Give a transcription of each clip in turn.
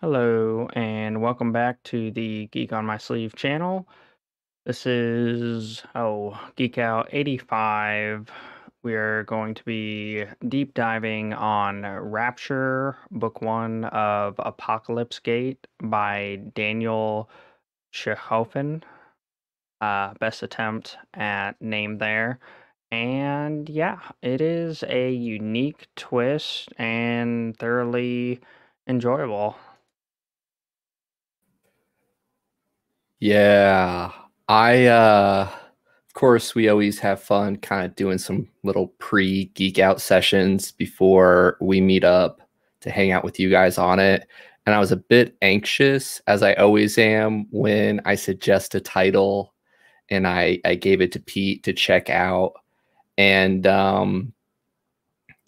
Hello, and welcome back to the Geek on My Sleeve channel. This is, oh, Geek Out 85. We're going to be deep diving on Rapture, Book One of Apocalypse Gate by Daniel Schinhofen. Uh, best attempt at name there. And yeah, it is a unique twist and thoroughly enjoyable. Yeah. I uh of course we always have fun kind of doing some little pre geek out sessions before we meet up to hang out with you guys on it. And I was a bit anxious as I always am when I suggest a title and I I gave it to Pete to check out and um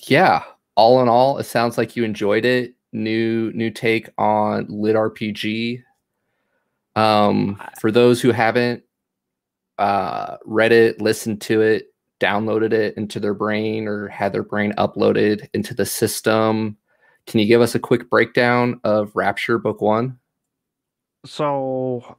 yeah, all in all it sounds like you enjoyed it. New new take on lit RPG um, for those who haven't uh, read it, listened to it, downloaded it into their brain, or had their brain uploaded into the system, can you give us a quick breakdown of Rapture Book One? So,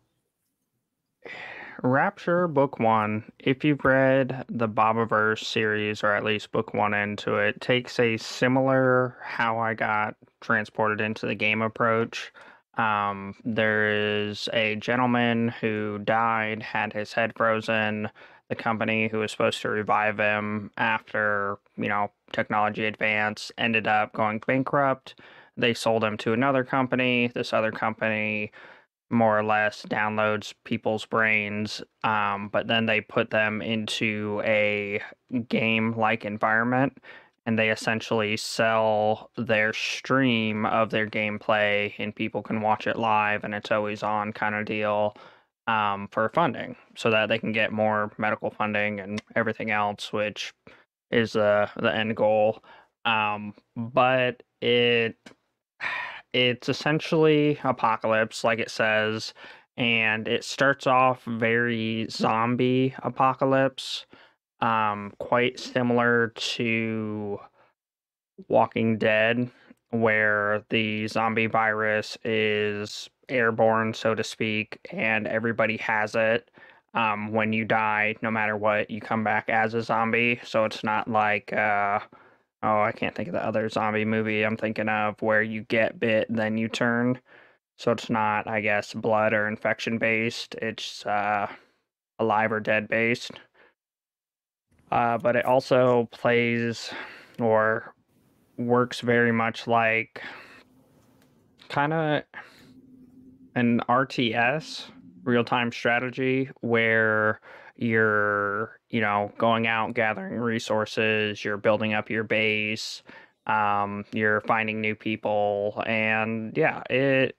Rapture Book One, if you've read the Bobiverse series, or at least Book One into it, takes a similar how I got transported into the game approach um, there is a gentleman who died, had his head frozen. The company who was supposed to revive him after, you know, technology advance ended up going bankrupt. They sold him to another company. This other company more or less downloads people's brains, um, but then they put them into a game like environment and they essentially sell their stream of their gameplay and people can watch it live and it's always on kind of deal um, for funding so that they can get more medical funding and everything else which is uh, the end goal. Um, but it it's essentially apocalypse like it says and it starts off very zombie apocalypse um, quite similar to Walking Dead, where the zombie virus is airborne, so to speak, and everybody has it. Um, when you die, no matter what, you come back as a zombie. So it's not like, uh, oh, I can't think of the other zombie movie I'm thinking of where you get bit, then you turn. So it's not, I guess, blood or infection based. It's uh, alive or dead based. Uh, but it also plays or works very much like kind of an RTS, real time strategy, where you're, you know, going out gathering resources, you're building up your base, um, you're finding new people, and yeah, it,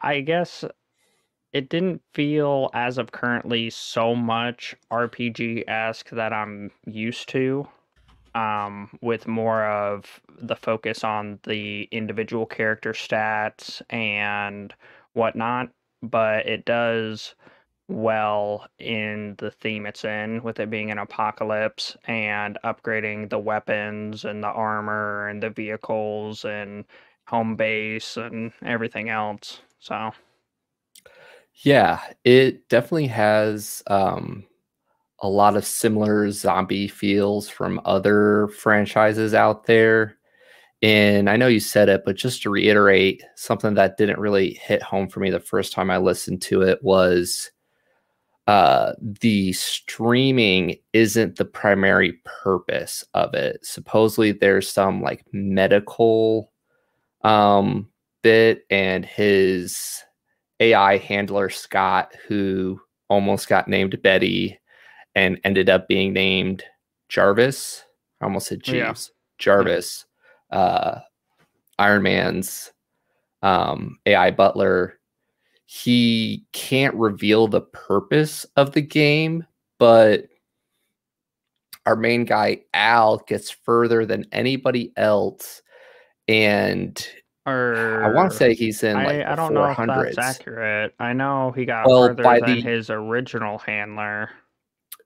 I guess it didn't feel as of currently so much RPG esque that I'm used to. Um, with more of the focus on the individual character stats and whatnot, but it does well in the theme it's in, with it being an apocalypse and upgrading the weapons and the armor and the vehicles and home base and everything else. So. Yeah, it definitely has um, a lot of similar zombie feels from other franchises out there. And I know you said it, but just to reiterate, something that didn't really hit home for me the first time I listened to it was uh, the streaming isn't the primary purpose of it. Supposedly, there's some like medical um, bit, and his AI handler Scott, who almost got named Betty and ended up being named Jarvis. I almost said Jeeves. Yeah. Jarvis, uh, Iron Man's um, AI butler. He can't reveal the purpose of the game, but our main guy, Al, gets further than anybody else. And or I want to say he's in like I, I don't 400s. know if that's accurate. I know he got well, further than the, his original handler.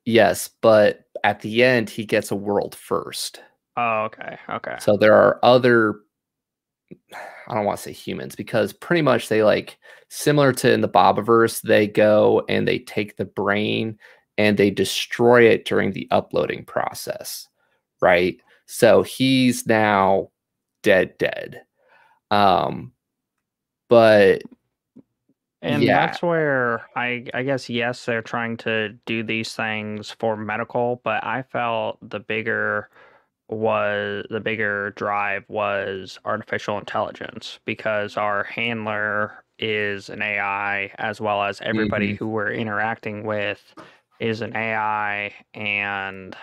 Yes, but at the end he gets a world first. Oh, okay, okay. So there are other I don't want to say humans because pretty much they like similar to in the Bobiverse, they go and they take the brain and they destroy it during the uploading process, right? So he's now dead, dead. Um, but and yeah. that's where I I guess yes, they're trying to do these things for medical, but I felt the bigger was the bigger drive was artificial intelligence because our handler is an AI as well as everybody Mhm. who we're interacting with is an AI and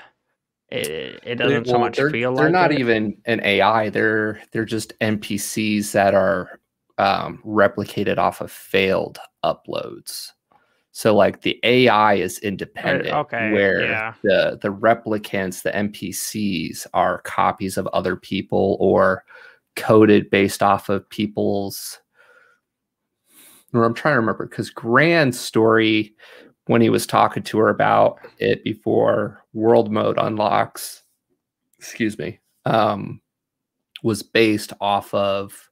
it, it doesn't so well, much they're, feel they're not it. even an AI. They're they're just NPCs that are um, replicated off of failed uploads. So like the AI is independent, okay, where yeah. the the replicants, the NPCs, are copies of other people or coded based off of people's. Or I'm trying to remember because Grand's story when he was talking to her about it before world mode unlocks, excuse me, um, was based off of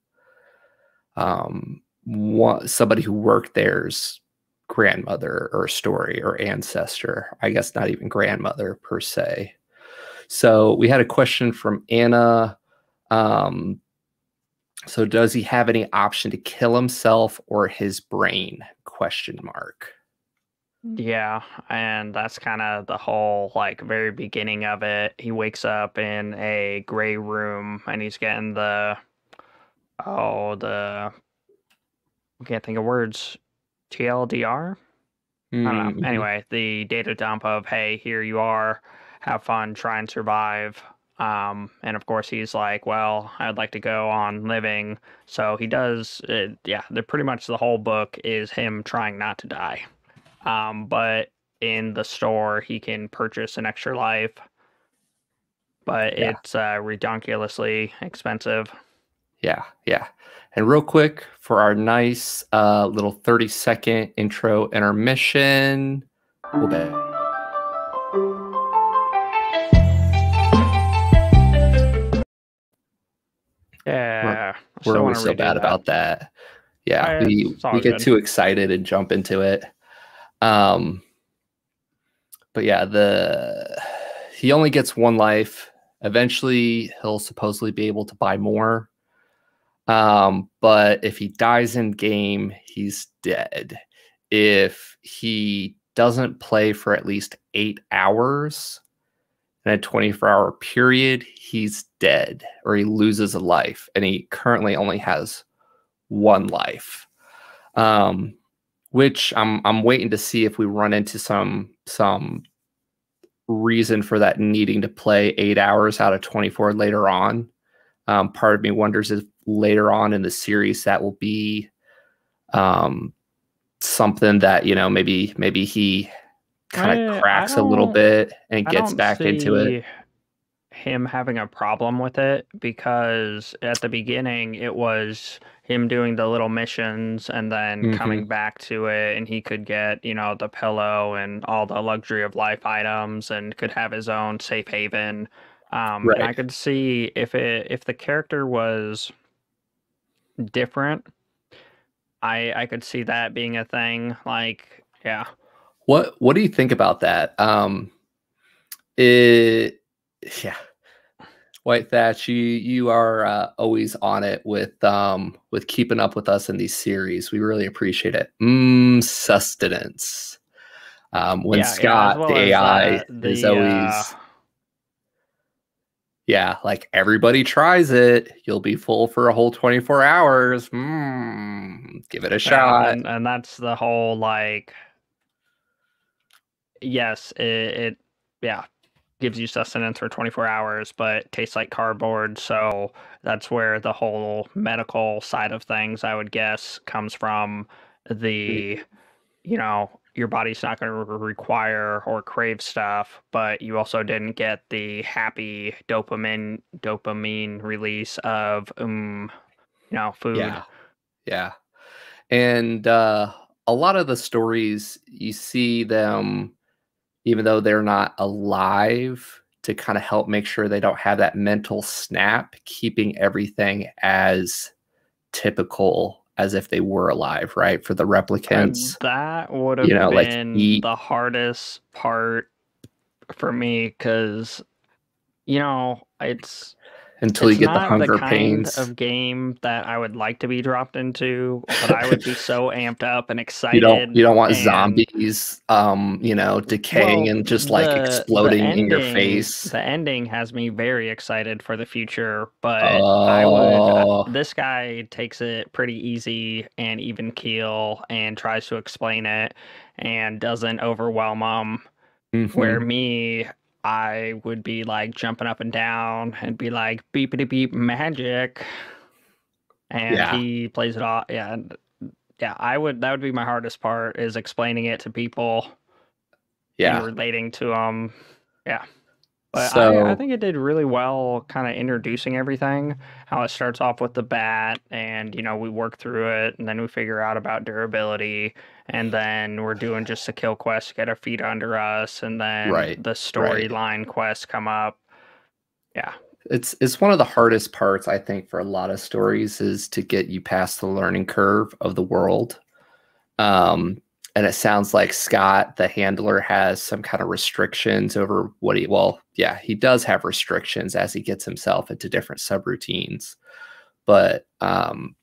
um, one, somebody who worked there's grandmother or story or ancestor. I guess not even grandmother per se. So we had a question from Anna. Um, so does he have any option to kill himself or his brain? Question mark. Yeah, and that's kind of the whole like very beginning of it. He wakes up in a gray room and he's getting the oh the I can't think of words TLDR. I don't know. Mhm. Anyway, the data dump of hey, here you are, have fun, try and survive. Um, and of course he's like, well, I'd like to go on living. So he does. It, yeah, the pretty much the whole book is him trying not to die. Um, but in the store he can purchase an extra life, but Yeah. it's uh, redonkulously expensive. Yeah, yeah. And real quick for our nice uh, little 30 second intro intermission, we'll be Yeah, I we're always so bad that. about that. Yeah, Uh, we we get good. too excited and jump into it. Um, but yeah, the he only gets one life. Eventually, he'll supposedly be able to buy more. Um, but if he dies in game, he's dead. If he doesn't play for at least eight hours in a 24 hour period, he's dead or he loses a life. And he currently only has one life. Um, which I'm I'm waiting to see if we run into some some reason for that needing to play eight hours out of 24 later on. Um, part of me wonders if later on in the series that will be um, something that you know maybe maybe he kind of cracks a little bit and I gets back into it. Him having a problem with it because at the beginning it was him doing the little missions and then Mhm. coming back to it, and he could get you know the pillow and all the luxury of life items and could have his own safe haven. Um, and I could see if it if the character was different, I I could see that being a thing. Like yeah. What what do you think about that? Um it yeah. White Thatch, you you are uh, always on it with um with keeping up with us in these series. We really appreciate it. Mmm, sustenance. Um, when Yeah, yeah, Scott, well the as, AI, uh, is always uh, yeah, like everybody tries it. You'll be full for a whole 24 hours. Mm, give it a shot. and, and that's the whole like yes it, it yeah gives you sustenance for 24 hours but tastes like cardboard so that's where the whole medical side of things i would guess comes from the you know your body's not going to require or crave stuff but you also didn't get the happy dopamine dopamine release of um you know food Yeah. Yeah. And uh, a lot of the stories, you see them, even though they're not alive, to kind of help make sure they don't have that mental snap, keeping everything as typical as if they were alive, right? For the replicants. And that would have you know, been like the hardest part for me because, you know, it's until it's you get the hunger the kind pains of game that I would like to be dropped into, but I would be so amped up and excited. You don't you don't want and, zombies um, you know, decaying well, and just like the, exploding the ending, in your face. The ending has me very excited for the future, but I would uh, oh. this guy takes it pretty easy and even keel and tries to explain it and doesn't overwhelm them. Mm-hmm. Where me, I would be like jumping up and down and be like beepity beep magic. And yeah. he plays it off. Yeah. Yeah. I would, that would be my hardest part is explaining it to people. Yeah. relating to them. Yeah. But so, I, I, think it did really well, kind of introducing everything. How it starts off with the bat, and you know we work through it, and then we figure out about durability, and then we're doing just a kill quest to get our feet under us, and then right, the storyline right. quests come up. Yeah, it's it's one of the hardest parts I think for a lot of stories is to get you past the learning curve of the world. Um, and it sounds like Scott, the handler, has some kind of restrictions over what he. Well, yeah, he does have restrictions as he gets himself into different subroutines, but um,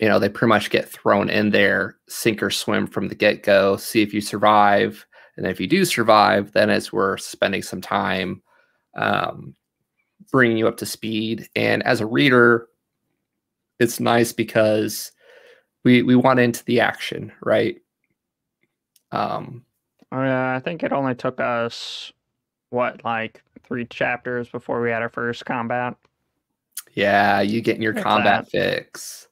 you know they pretty much get thrown in there, sink or swim from the get go. See if you survive, and if you do survive, then as we're spending some time um, bringing you up to speed. And as a reader, it's nice because we we want into the action, right? Um, oh, yeah, I think it only took us what like three chapters before we had our first combat. Yeah, you getting your combat that. fix.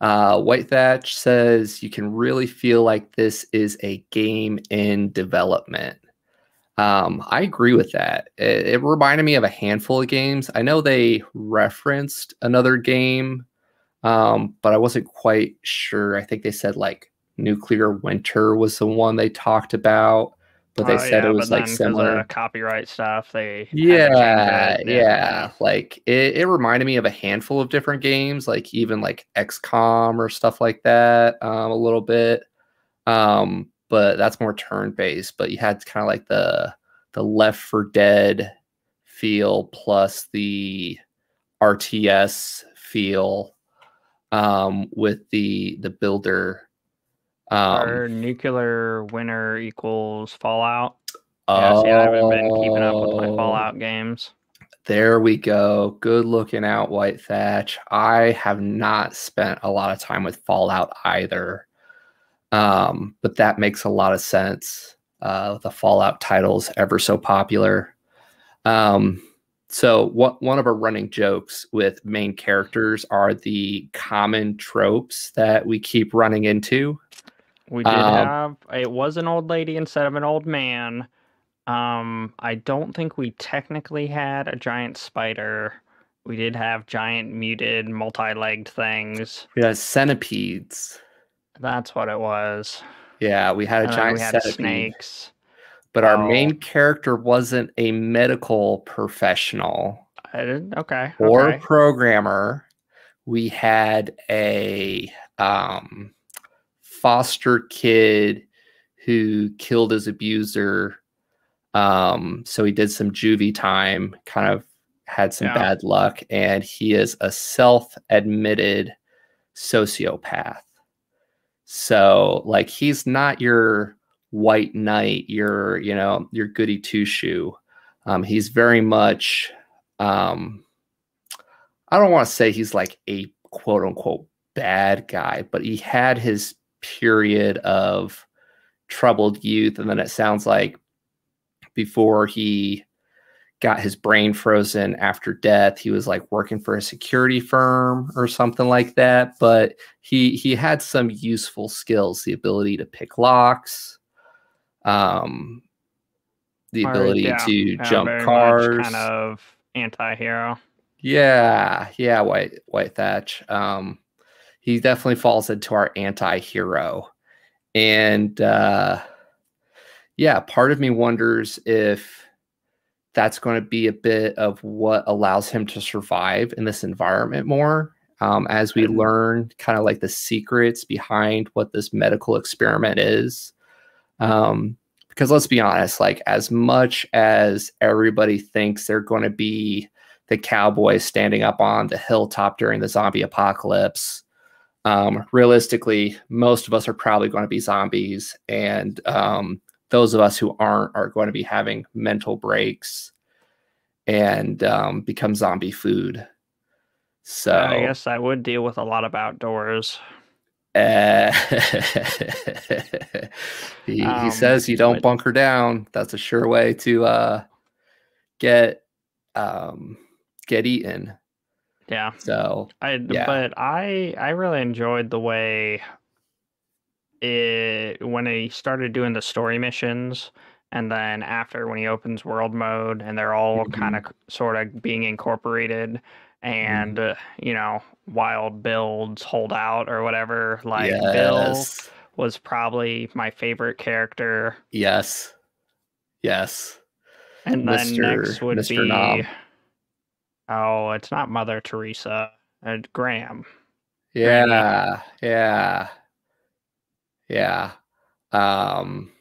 Uh, White Thatch says you can really feel like this is a game in development. Um, I agree with that. It, it, reminded me of a handful of games. I know they referenced another game, um, but I wasn't quite sure. I think they said like Nuclear Winter was the one they talked about, but they oh, said yeah, it was like similar copyright stuff. They yeah, yeah, yeah, like it, it reminded me of a handful of different games, like even like XCOM or stuff like that, um, a little bit. Um, but that's more turn based. But you had kind of like the the Left 4 Dead feel plus the RTS feel um, with the the builder um, Our nuclear winter equals Fallout. Yeah, see, I haven't been keeping up with my Fallout oh. games. There we go. Good looking out, White Thatch. I have not spent a lot of time with Fallout either. Um, but that makes a lot of sense. Uh, the Fallout titles ever so popular. Um, so what one of our running jokes with main characters are the common tropes that we keep running into we did um, have it was an old lady instead of an old man. Um, I don't think we technically had a giant spider. We did have giant muted multi-legged things. We had centipedes. That's what it was. Yeah, we had a giant we had centipede. snakes. But oh. our main character wasn't a medical professional. okay. Or okay. programmer. We had a um foster kid who killed his abuser. Um, so he did some juvie time, kind of had some yeah. bad luck, and he is a self-admitted sociopath. So, like, he's not your white knight, your you know your goody two shoe. Um, he's very much. Um, I don't want to say he's like a quote unquote bad guy, but he had his period of troubled youth. And then it sounds like before he got his brain frozen after death, he was like working for a security firm or something like that. But he he had some useful skills, the ability to pick locks, um, the ability yeah, to yeah, jump cars. Kind of anti-hero. Yeah, yeah, White White Thatch. Um, he definitely falls into our anti-hero and uh yeah part of me wonders if that's going to be a bit of what allows him to survive in this environment more um, as we learn kind of like the secrets behind what this medical experiment is. Um, because let's be honest, like as much as everybody thinks they're going to be the cowboys standing up on the hilltop during the zombie apocalypse, um, realistically, most of us are probably going to be zombies, and um, those of us who aren't are going to be having mental breaks and um, become zombie food. So I guess I would deal with a lot of outdoors. Uh, he, um, he says you don't but, bunker down. That's a sure way to uh, get um, get eaten. Yeah. So I yeah. but I I really enjoyed the way it when he started doing the story missions and then after when he opens world mode and they're all mm-hmm. kind of sort of being incorporated and mm-hmm. uh, you know Wild Bill's hold out or whatever like yes. bill was probably my favorite character yes yes and then Mr. next would Mr. be. Oh it's not mother teresa uh, graham. Yeah yeah. Yeah um.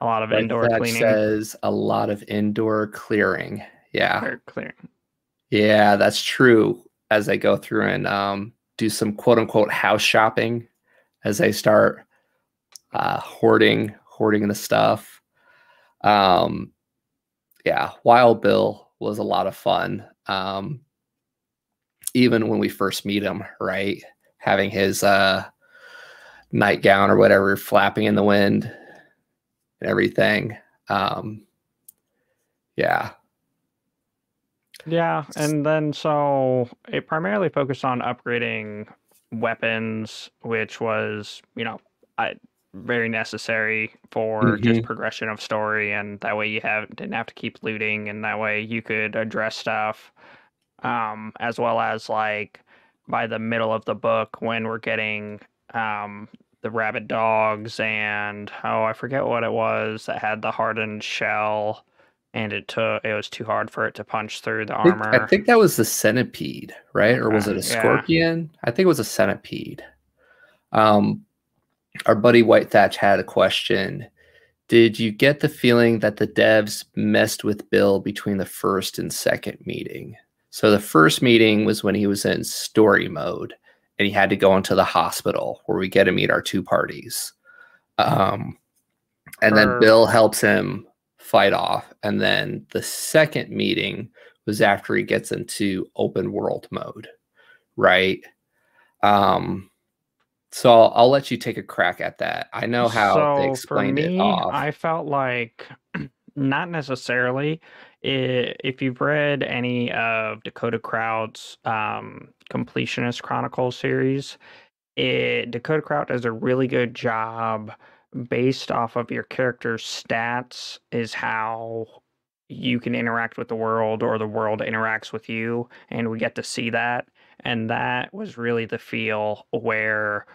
A lot of like indoor that cleaning. says a lot of indoor clearing yeah. Clearing. Yeah, that's true. As I go through and um, do some quote unquote house shopping, as I start uh, hoarding hoarding the stuff. Um, yeah, Wild Bill was a lot of fun. Um, even when we first meet him, right? Having his uh, nightgown or whatever flapping in the wind and everything. Um, yeah, yeah, and then so it primarily focused on upgrading weapons, which was, you know, I, very necessary for mm-hmm. just progression of story, and that way you have didn't have to keep looting, and that way you could address stuff, um, as well as like by the middle of the book when we're getting um the rabbit dogs and oh I forget what it was that had the hardened shell and it took it was too hard for it to punch through the I think, armor. I think that was the centipede, right? Or was it a uh, scorpion? Yeah. I think it was a centipede. Um, our buddy White Thatch had a question. Did you get the feeling that the devs messed with Bill between the first and second meeting? So the first meeting was when he was in story mode and he had to go into the hospital where we get to meet our two parties. Um, and then Bill helps him fight off. And then the second meeting was after he gets into open world mode, right? Um, so I'll, I'll let you take a crack at that. I know how so they explained for me, it off. I felt like not necessarily. If you've read any of Dakota Krout's um, Completionist Chronicles series, it, Dakota Krout does a really good job based off of your character's stats is how you can interact with the world or the world interacts with you and we get to see that and that was really the feel where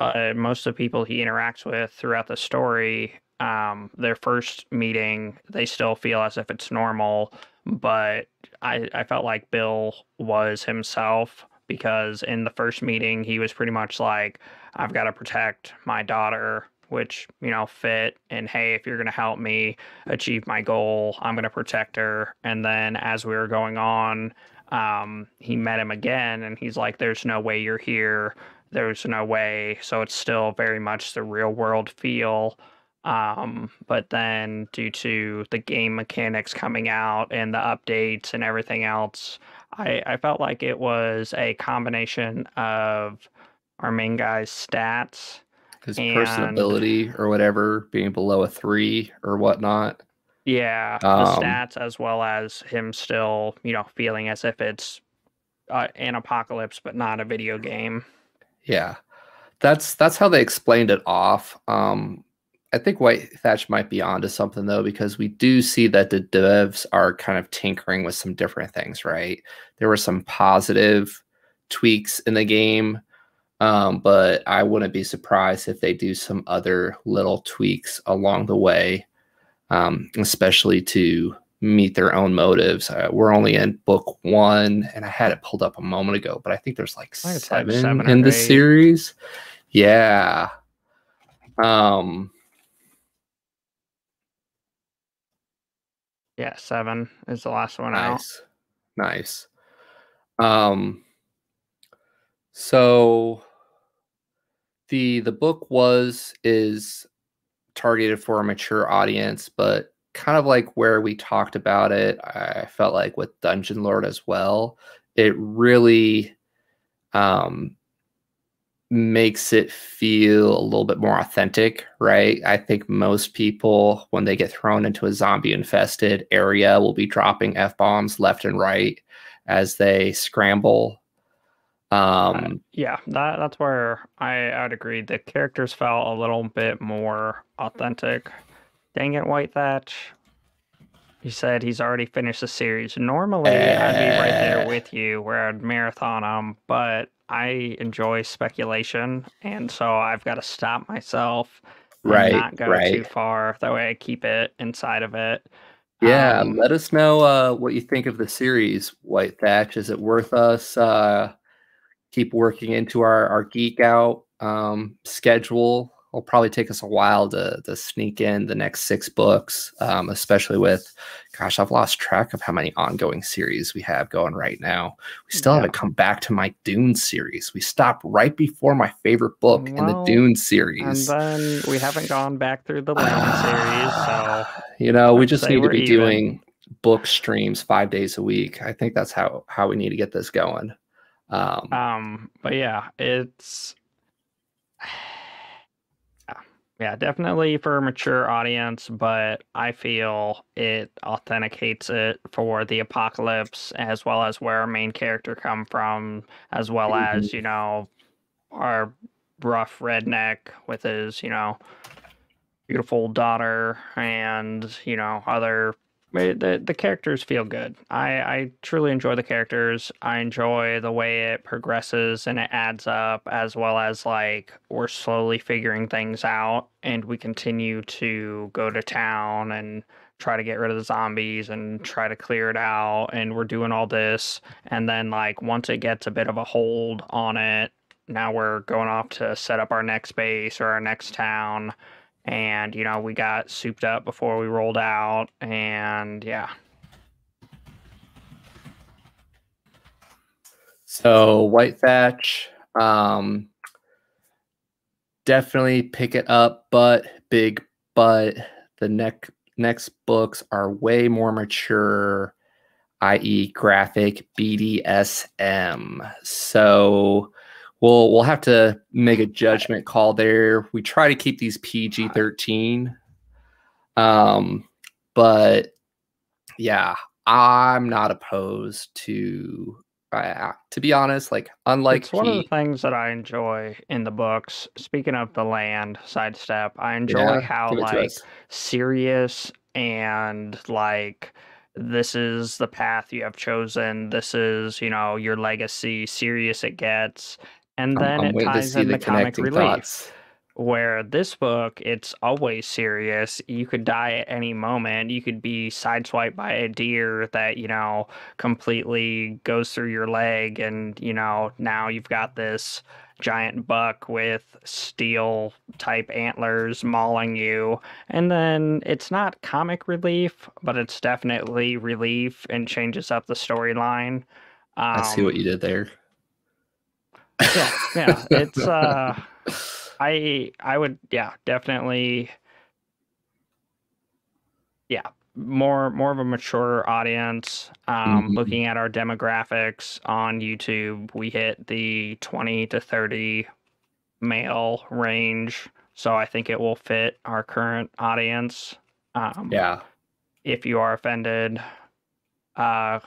uh, most of the people he interacts with throughout the story um, their first meeting they still feel as if it's normal but I, I felt like bill was himself because in the first meeting he was pretty much like i've got to protect my daughter which you know fit and hey if you're going to help me achieve my goal i'm going to protect her and then as we were going on um, he met him again and he's like there's no way you're here. There's no way. So it's still very much the real world feel. Um, but then due to the game mechanics coming out and the updates and everything else I, I felt like it was a combination of our main guy's stats his and, personability or whatever being below a three or whatnot. Yeah, um, the stats as well as him still, you know, feeling as if it's uh, an apocalypse but not a video game. Yeah, that's that's how they explained it off. Um, I think White Thatch might be onto something though, because we do see that the devs are kind of tinkering with some different things, right? There were some positive tweaks in the game um, but I wouldn't be surprised if they do some other little tweaks along the way. Um, especially to meet their own motives. Uh, we're only in book one, and I had it pulled up a moment ago, but I think there's like seven, seven in the series. Yeah. Um. Yeah, seven is the last one nice. out. Nice. Um. So the the book was is targeted for a mature audience, but kind of like where we talked about it, I felt like with Dungeon Lord as well, it really um, makes it feel a little bit more authentic, right? I think most people, when they get thrown into a zombie infested area, will be dropping F bombs left and right as they scramble. Um, uh, yeah, that that's where I I'd agree. The characters felt a little bit more authentic. Dang it, White Thatch. He said he's already finished the series. Normally, uh, I'd be right there eh. with you where I'd marathon them, but I enjoy speculation, and so I've got to stop myself right, not go right. too far. That way, I keep it inside of it. Yeah, um, let us know uh, what you think of the series, White Thatch. Is it worth us uh, keep working into our, our geek out um, schedule? It'll probably take us a while to, to sneak in the next six books, um, especially with, gosh, I've lost track of how many ongoing series we have going right now. We still yeah. haven't come back to my Dune series. We stopped right before my favorite book well, in the Dune series. And then we haven't gone back through the Land series. So, you know, we just need to be even. doing book streams five days a week. I think that's how, how we need to get this going. Um, um but yeah, it's yeah, definitely for a mature audience, but I feel it authenticates it for the apocalypse as well as where our main character come from, as well mm-hmm. as, you know, our rough redneck with his, you know, beautiful daughter and, you know, other the the characters feel good. I I truly enjoy the characters. I enjoy the way it progresses and it adds up, as well as like we're slowly figuring things out, and we continue to go to town and try to get rid of the zombies and try to clear it out, and we're doing all this, and then like once it gets a bit of a hold on it, now we're going off to set up our next base or our next town and you know we got souped up before we rolled out and yeah. So white thatch um definitely pick it up but big but the next next books are way more mature i.e graphic bdsm so we'll we'll have to make a judgment call there. We try to keep these PG thirteen, um, but yeah, I'm not opposed to. Uh, to be honest, like unlike it's one he, of the things that I enjoy in the books. Speaking of the land sidestep, I enjoy yeah, how like serious and like this is the path you have chosen. This is, you know, your legacy, serious it gets and then I'm, I'm it ties in the, the comic relief. Thoughts. Where this book, it's always serious. You could die at any moment. You could be sideswiped by a deer that, you know, completely goes through your leg. And, you know, now you've got this giant buck with steel type antlers mauling you. And then it's not comic relief, but it's definitely relief and changes up the storyline. Um, I see what um, you did there yeah, yeah. It's uh I I would yeah, definitely yeah, more more of a mature audience. Um mm-hmm. looking at our demographics on YouTube, we hit the 20 to 30 male range. So I think it will fit our current audience. Um Yeah. If you are offended, uh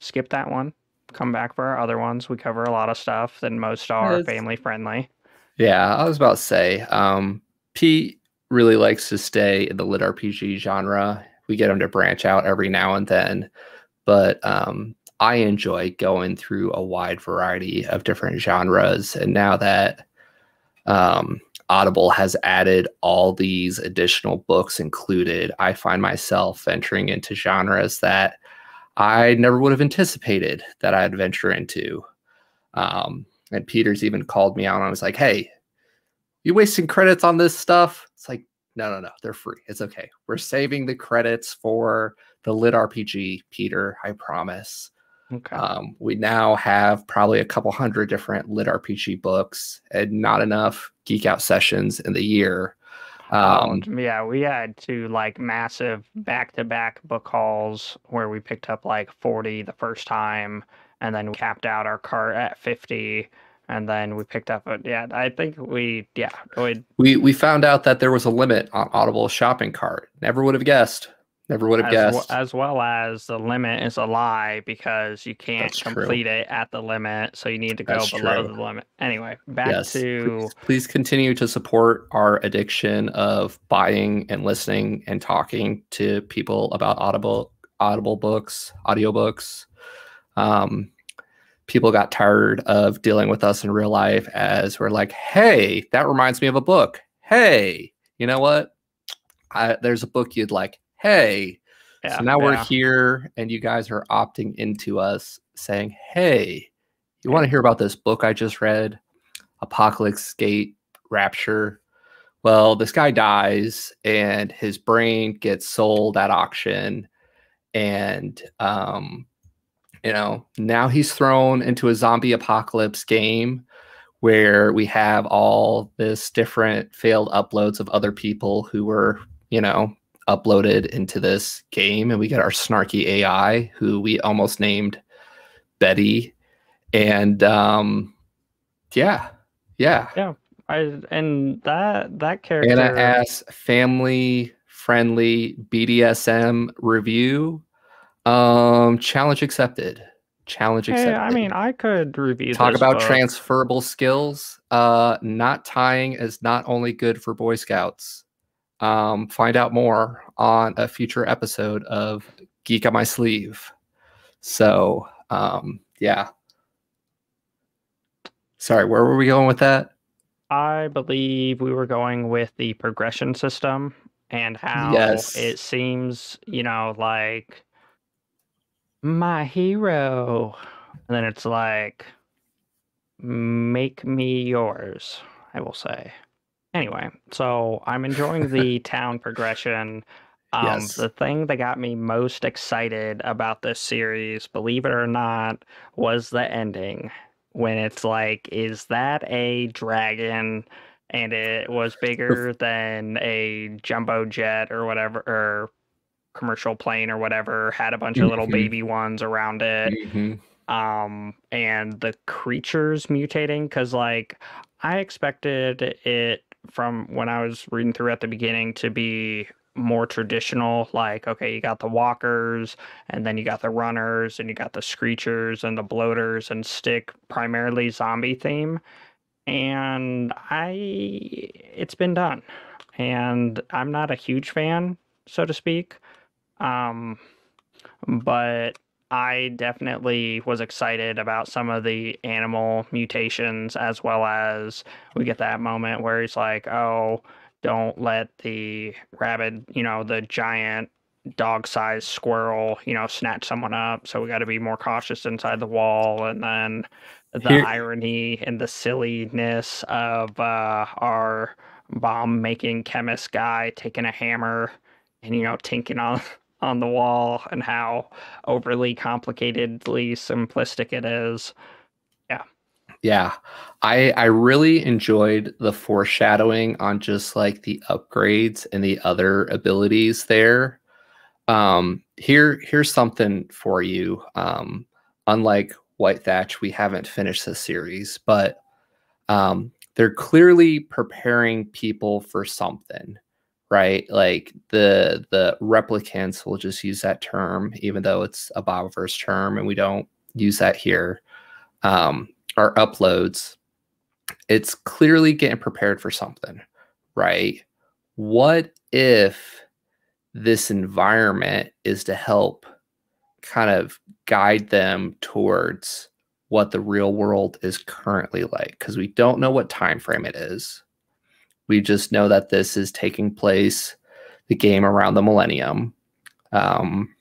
skip that one come back for our other ones. We cover a lot of stuff that most are it's, family friendly. Yeah, I was about to say, um, Pete really likes to stay in the lit RPG genre. We get him to branch out every now and then, but um, I enjoy going through a wide variety of different genres. And now that um, Audible has added all these additional books included, I find myself venturing into genres that I never would have anticipated that I'd venture into. Um, and Peter's even called me out and I was like, hey, you wasting credits on this stuff? It's like, no, no, no, they're free. It's okay. We're saving the credits for the lit RPG, Peter, I promise. Okay. Um, we now have probably a couple hundred different lit RPG books and not enough geek out sessions in the year. Um, um, yeah, we had two like massive back to back book hauls where we picked up like 40 the first time and then we capped out our cart at 50 and then we picked up a yeah i think we yeah we we we found out that there was a limit on audible shopping cart. Never would have guessed Never would have as guessed. W- as well as the limit is a lie because you can't That's complete true. it at the limit, so you need to go That's below true. the limit. Anyway, back yes. to please, please continue to support our addiction of buying and listening and talking to people about Audible Audible books, audiobooks. Um, people got tired of dealing with us in real life as we're like, hey, that reminds me of a book. Hey, you know what? I, there's a book you'd like hey. Yeah, so now yeah. we're here and you guys are opting into us saying, hey, you want to hear about this book I just read? Apocalypse Gate Rapture. Well, this guy dies and his brain gets sold at auction. And, um, you know, now he's thrown into a zombie apocalypse game where we have all this different failed uploads of other people who were, you know, uploaded into this game, and we get our snarky AI, who we almost named Betty, and um, yeah, yeah, yeah. I and that that character Anna asks family friendly BDSM review. Um, challenge accepted. Challenge accepted. Hey, I mean, I could review. Talk about book. transferable skills. Uh, knot tying is not only good for Boy Scouts um, find out more on a future episode of Geek on My Sleeve. So, um, yeah. Sorry, where were we going with that? I believe we were going with the progression system and how yes. it seems, you know, like my hero. And then it's like, make me yours, I will say. Anyway, so I'm enjoying the town progression. Um, yes. The thing that got me most excited about this series, believe it or not, was the ending. When it's like, is that a dragon? And it was bigger than a jumbo jet or whatever, or commercial plane or whatever, had a bunch of little mm-hmm. baby ones around it. Mm-hmm um and the creatures mutating because like i expected it from when I was reading through at the beginning to be more traditional like okay you got the walkers and then you got the runners and you got the screechers and the bloaters and stick primarily zombie theme. And i it's been done. And i'm not a huge fan so to speak. Um but I definitely was excited about some of the animal mutations as well as we get that moment where he's like, "Oh, don't let the rabbit, you know, the giant dog-sized squirrel, you know, snatch someone up. So we got to be more cautious inside the wall." And then the Here. irony and the silliness of uh, our bomb-making chemist guy taking a hammer and you know tinking on on the wall and how overly complicatedly simplistic it is. Yeah. Yeah. I I really enjoyed the foreshadowing on just like the upgrades and the other abilities there. Um here here's something for you. Um unlike White Thatch, we haven't finished the series, but um they're clearly preparing people for something right? Like the the replicants, we'll just use that term, even though it's a Bobiverse term, and we don't use that here. Um, our uploads, it's clearly getting prepared for something, right? What if this environment is to help kind of guide them towards what the real world is currently like because we don't know what time frame it is We just know that this is taking place, the game around the millennium. Um,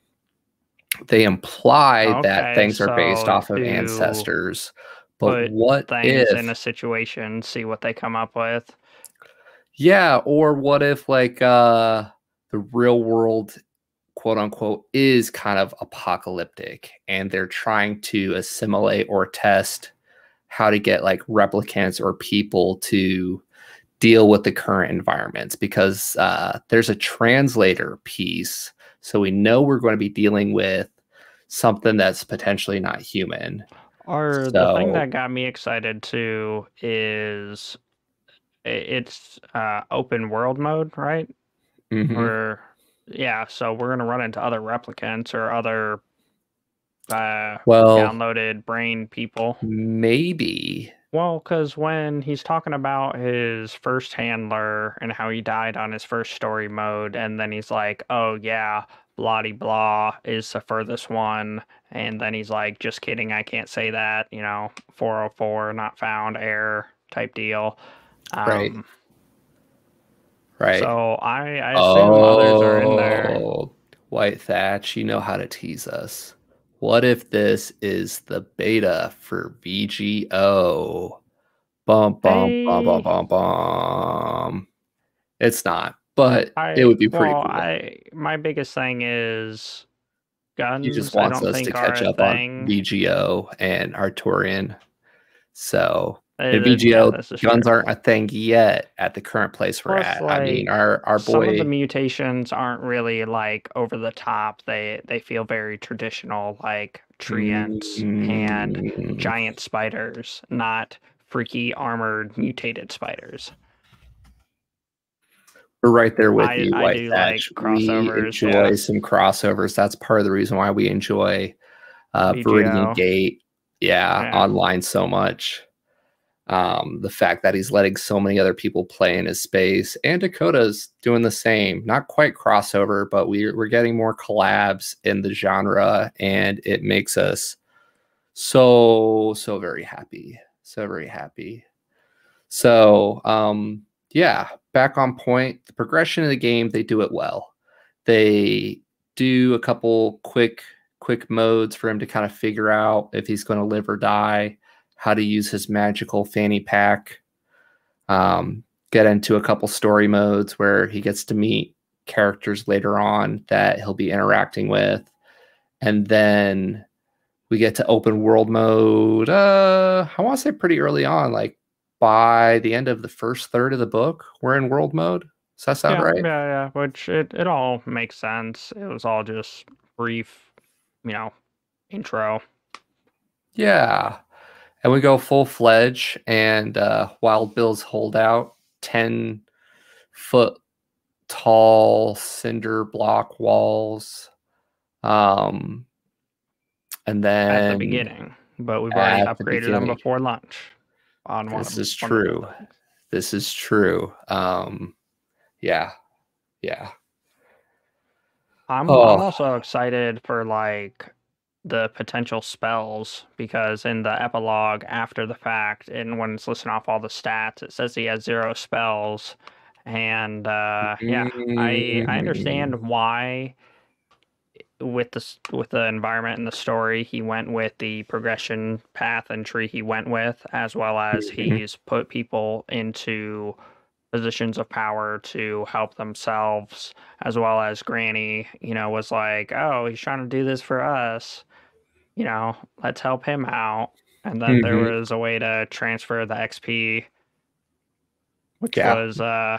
they imply okay, that things so are based off of ancestors. But what things if, in a situation, see what they come up with? Yeah, or what if like uh the real world quote unquote is kind of apocalyptic and they're trying to assimilate or test how to get like replicants or people to deal with the current environments because uh, there's a translator piece so we know we're going to be dealing with something that's potentially not human. Or so, the thing that got me excited too is it's uh, open world mode, right? Mm-hmm. Or yeah, so we're gonna run into other replicants or other uh, well downloaded brain people. Maybe. Well, because when he's talking about his first handler and how he died on his first story mode, and then he's like, "Oh yeah, blah blah is the furthest one. And then he's like, just kidding, I can't say that, you know, 404 not found error type deal. Um, right. Right. So I, I assume oh, others are in there. Oh, White Thatch, you know how to tease us. What if this is the beta for VGO? Bum bum hey. bum bum bum bum. It's not but I, it would be pretty well, cool. I my biggest thing is guns. He just wants us to catch up on VGO and Artorian. So the VGO yeah, guns aren't a thing yet at the current place we're Plus, at. Like, I mean, our our boy. Some of the mutations aren't really like over the top. They they feel very traditional, like treants mm-hmm. and mm. giant spiders, not freaky armored mutated spiders. We're right there with I, you, White I do Thatch. like crossovers. We enjoy yeah. some crossovers. That's part of the reason why we enjoy uh, Viridian Gate, yeah, yeah, online so much. Um, the fact that he's letting so many other people play in his space, and Dakota's doing the same. Not quite crossover, but we, we're getting more collabs in the genre, and it makes us so so very happy, so very happy. So, um, yeah, back on point. The progression of the game, they do it well. They do a couple quick quick modes for him to kind of figure out if he's going to live or die, how to use his magical fanny pack. Um, get into a couple story modes where he gets to meet characters later on that he'll be interacting with. And then we get to open world mode. Uh, I want to say pretty early on, like by the end of the first third of the book, we're in world mode. Does that sound yeah, right? Yeah, yeah. Which it, it all makes sense. It was all just brief, you know, intro. Yeah. And we go full fledged, and uh, Wild Bill's holdout, 10 foot tall cinder block walls. Um, and then at the beginning, but we've already upgraded the them before lunch on one. This is true. This is true. Um, yeah, yeah. I'm, oh. I'm also excited for like the potential spells because in the epilogue after the fact and when it's listing off all the stats it says he has zero spells and uh yeah i i understand mm. why with the with the environment and the story, he went with the progression path and tree he went with, as well as mm-hmm. he's put people into positions of power to help themselves, as well as Granny, you know, was like, oh, he's trying to do this for us, you know, let's help him out. And then mm-hmm. there was a way to transfer the XP, which yeah. was uh,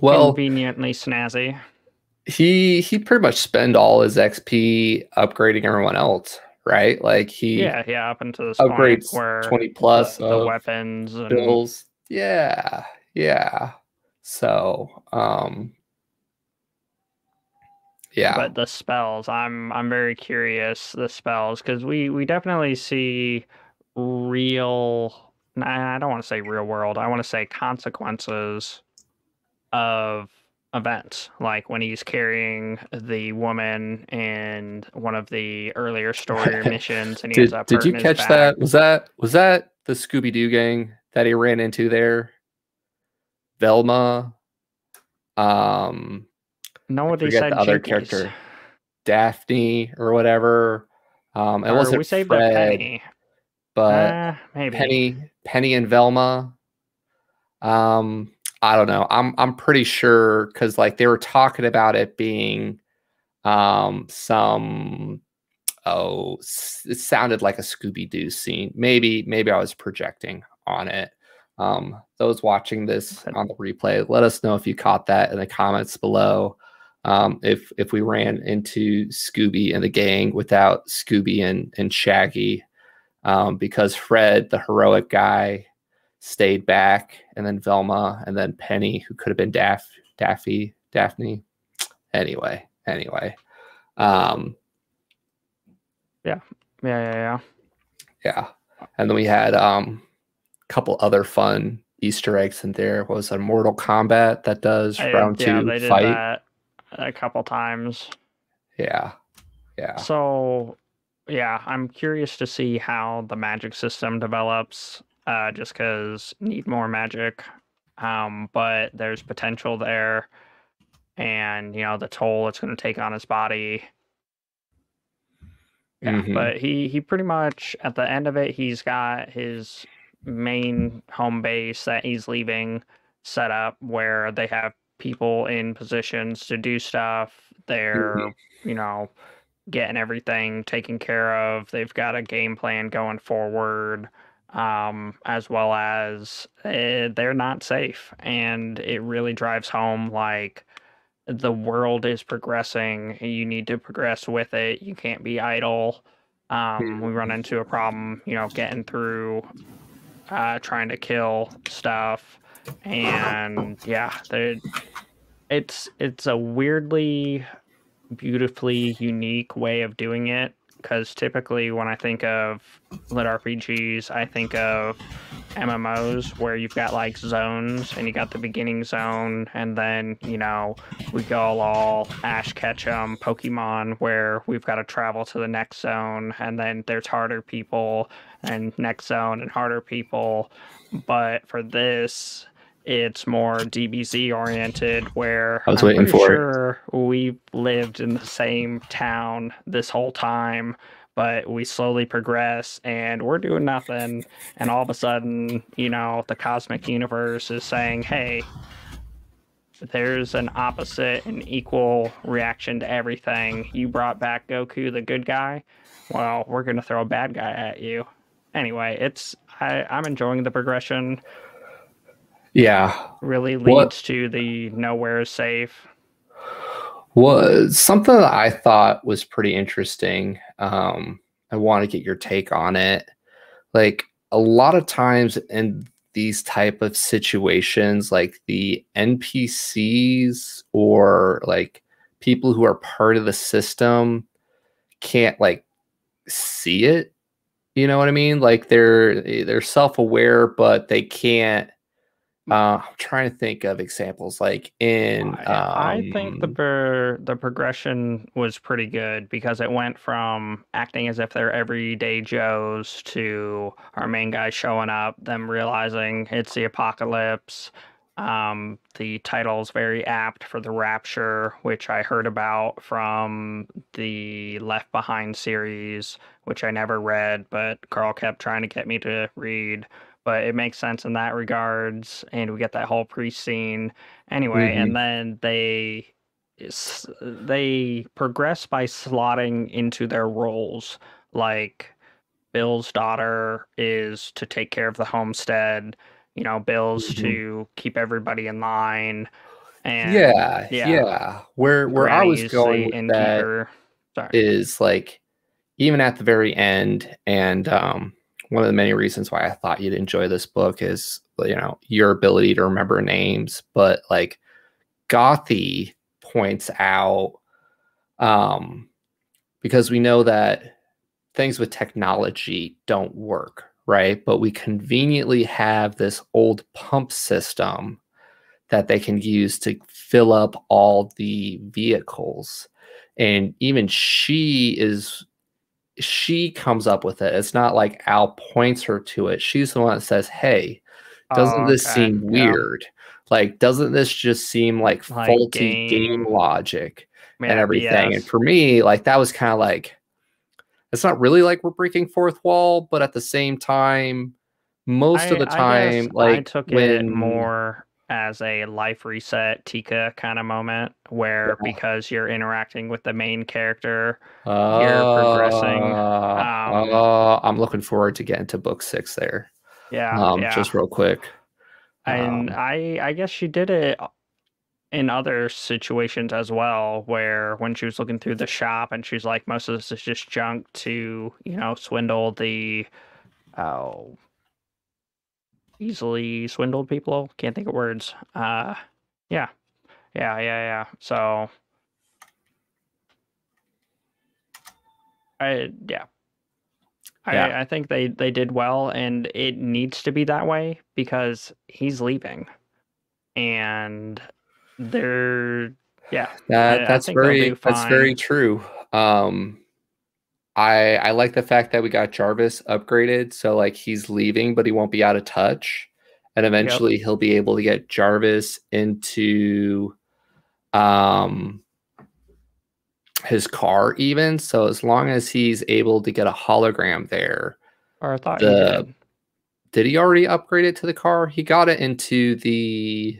well conveniently snazzy he he pretty much spend all his XP upgrading everyone else, right? Like he yeah yeah up until this upgrades where twenty plus the, the weapons and... bills. Yeah, yeah. So um yeah but the spells i'm i'm very curious the spells because we we definitely see real i don't want to say real world i want to say consequences of events, like when he's carrying the woman in one of the earlier story missions, and he did, ends up. Did you catch that? Was that was that the Scooby Doo gang that he ran into there? Velma. Um, Nobody forget said the other Jinkies. character, Daphne or whatever. Um, it Or wasn't we saved Fred, Penny. but Uh, maybe. Penny, Penny and Velma. Um, I don't know. I'm I'm pretty sure because like they were talking about it being um some oh it sounded like a Scooby Doo scene. Maybe maybe I was projecting on it. Um, those watching this on the replay, let us know if you caught that in the comments below. Um, if if we ran into Scooby and the gang without Scooby and and Shaggy, um, because Fred, the heroic guy, stayed back, and then Velma, and then Penny, who could have been Daff, Daffy, Daphne. Anyway, anyway, um, Yeah, yeah, yeah. yeah, and then we had um, a couple other fun Easter eggs in there. What was a Mortal Kombat that does I- round yeah, two fight? that a couple times. Yeah, yeah, So, yeah, I'm curious to see how the magic system develops. Uh, just because need more magic, um, but there's potential there, and you know the toll it's going to take on his body. Yeah, Mhm. but he he pretty much at the end of it, he's got his main home base that he's leaving set up where they have people in positions to do stuff. They're, you know, getting everything taken care of. They've got a game plan going forward, um, as well as uh, they're not safe. And it really drives home like the world is progressing. You need to progress with it. You can't be idle. Um, we run into a problem, you know, getting through, uh, trying to kill stuff, and yeah, it's it's a weirdly, beautifully unique way of doing it. Because typically, when I think of lit RPGs, I think of MMOs where you've got like zones, and you got the beginning zone, and then you know we go all Ash Ketchum Pokemon where we've got to travel to the next zone, and then there's harder people, and next zone and harder people. But for this, it's more DBZ oriented, where I was I'm waiting for it. sure we've lived in the same town this whole time. But we slowly progress, and we're doing nothing. And all of a sudden, you know, the cosmic universe is saying, "Hey, there's an opposite and equal reaction to everything. You brought back Goku, the good guy. Well, we're gonna throw a bad guy at you. Anyway, it's I, I'm enjoying the progression. Yeah. Really leads What- to the nowhere is safe. was something that I thought was pretty interesting. Um, I want to get your take on it. Like a lot of times in these type of situations, like the NPCs or like people who are part of the system can't like see it. You know what I mean? Like they're they're self-aware, but they can't. Uh, I'm trying to think of examples like in. I, I think the um, per, the progression was pretty good because it went from acting as if they're everyday Joes to our main guy showing up, them realizing it's the apocalypse. Um, the title is very apt for the Rapture, which I heard about from the Left Behind series, which I never read, but Carl kept trying to get me to read. But it makes sense in that regards, and we get that whole pre-scene anyway, Mhm. and then they they progress by slotting into their roles. Like Bill's daughter is to take care of the homestead. You know, Bill's Mhm. to keep everybody in line. And yeah, yeah. yeah, Where where I was going with that innkeeper. Is like even at the very end, and um, one of the many reasons why I thought you'd enjoy this book is you know your ability to remember names, but like Gothy points out, um, because we know that things with technology don't work, right? But we conveniently have this old pump system that they can use to fill up all the vehicles. And even she is she comes up with it. It's not like Al points her to it. She's the one that says, "Hey, doesn't Oh, this okay, seem yeah. weird?" Like, doesn't this just seem like, Like faulty game, game- logic Yeah, and everything? And for me, like that was kind of like it's not really like we're breaking fourth wall, but at the same time, most of I- the I time, like I took when it more as a life reset Tika kind of moment where Yeah. because you're interacting with the main character, progressing, Uh, um, uh, I'm looking forward to getting to book six there. yeah, um, yeah. just real quick. and um, I I guess she did it in other situations as well, where when she was looking through the shop and she's like, most of this is just junk to you know swindle the oh easily swindled people. Can't think of words. Uh, yeah, yeah, yeah, yeah. So I yeah. Yeah. I, I think they, they did well, and it needs to be that way because he's leaving, and they're yeah That I- I that's they'll very that's very true. Um I I like the fact that we got Jarvis upgraded so like he's leaving but he won't be out of touch. And eventually he'll be able to get Jarvis into um his car even. So as long as he's able to get a hologram there Or I thought The- he did. did he already upgrade it to the car? He got it into the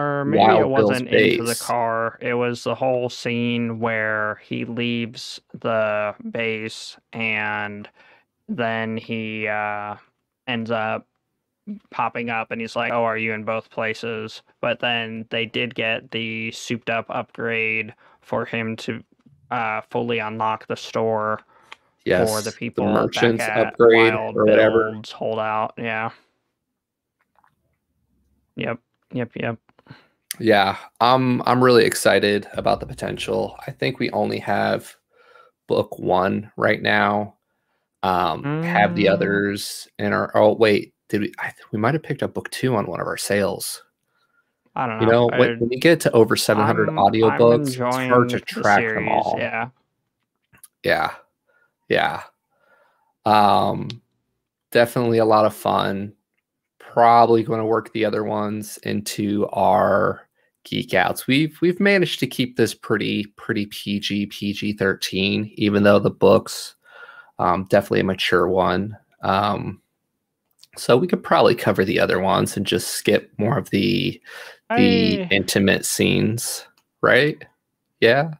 Or maybe it wasn't into the car. It was the whole scene where he leaves the base and then he uh, ends up popping up and he's like, Oh, are you in both places? But then they did get the souped up upgrade for him to uh, fully unlock the store yes for the people the merchants upgrade Wild or whatever Bill's holdout. Yeah. Yep. Yep. Yep. Yeah, I'm I'm really excited about the potential. I think we only have book one right now. Um, have the Mm. others in our. Oh wait, did we? I think we might have picked up book two on one of our sales. I don't know. You know, I- when, when you get to over 700 I'm- audiobooks, it's hard to the track them all. Yeah. yeah yeah um definitely a lot of fun probably going to work the other ones into our geek outs. We've we've managed to keep this pretty pretty pg pg 13 even though the books um definitely a mature one. Um so we could probably cover the other ones and just skip more of the the I- intimate scenes right? Yeah?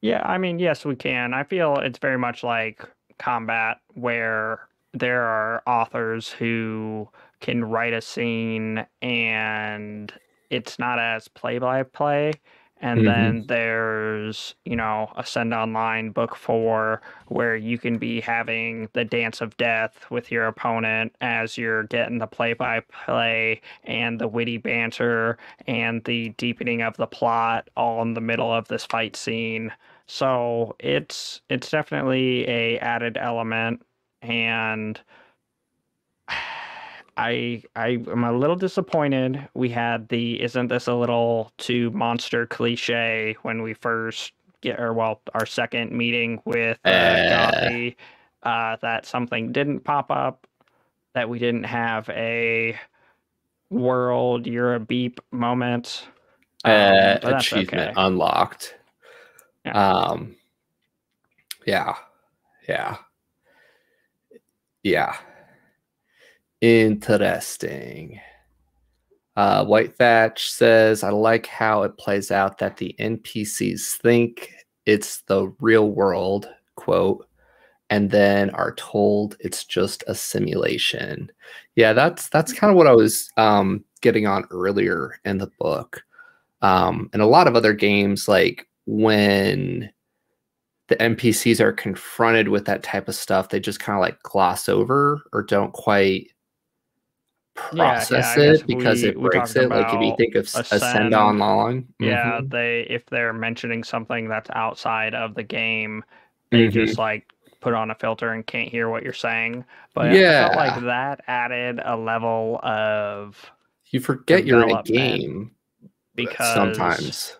Yeah, I mean, yes, we can. I feel it's very much like combat where there are authors who can write a scene and it's not as play by play. And Mhm. then there's, you know, Ascend Online Book 4, where you can be having the dance of death with your opponent as you're getting the play by play and the witty banter and the deepening of the plot all in the middle of this fight scene. So it's it's definitely a added element and I I am a little disappointed we had the isn't this a little too monster cliche when we first get or well our second meeting with uh, Eh. Gothy uh, that something didn't pop up that we didn't have a world you're a beep moment um, uh, achievement okay. unlocked. Yeah. Um, yeah, yeah, yeah. Interesting. Uh, White Thatch says, I like how it plays out that the NPCs think it's the real world, quote, and then are told it's just a simulation. Yeah, that's that's kind of what I was um, getting on earlier in the book. Um, and a lot of other games, like when the NPCs are confronted with that type of stuff, they just kind of like gloss over or don't quite Yeah, yeah, process it because we- it breaks it. Like if you think of Ascend. Online, Yeah, mhm, they if they're mentioning something that's outside of the game, they mhm. just like put on a filter and can't hear what you're saying. But I Yeah. felt like that added a level of you forget you're in a game because sometimes.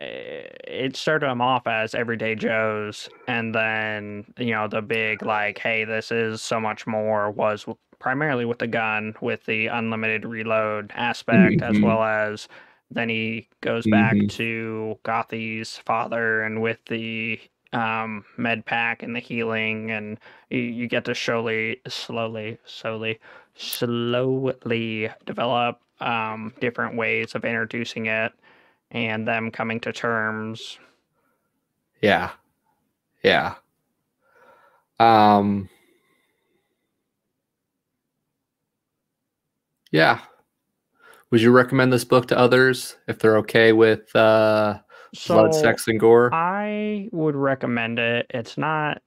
it started them off as everyday Joes, and then you know the big like, hey, this is so much more was primarily with the gun, with the unlimited reload aspect, as Mhm. well as then he goes back Mhm. to Gothi's father and with the um, med pack and the healing, and you, you get to slowly, slowly, slowly, slowly develop um, different ways of introducing it and them coming to terms. Yeah. Yeah. Um Yeah. Would you recommend this book to others if they're okay with uh blood, sex, and gore? I would recommend it. It's not